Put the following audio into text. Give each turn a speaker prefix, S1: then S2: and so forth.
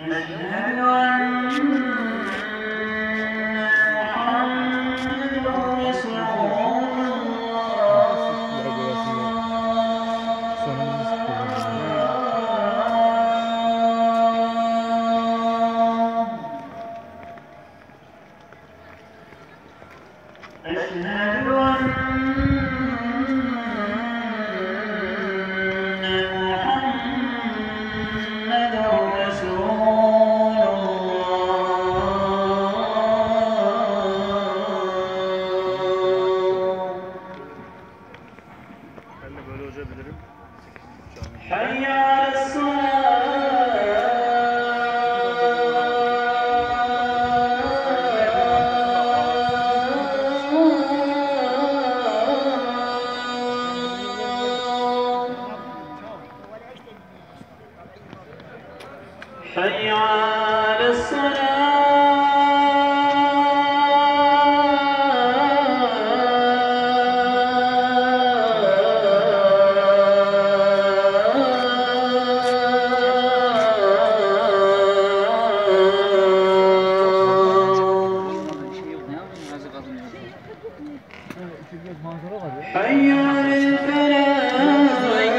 S1: أشهد أن حي على الصلاة. حي على حي على الفلاح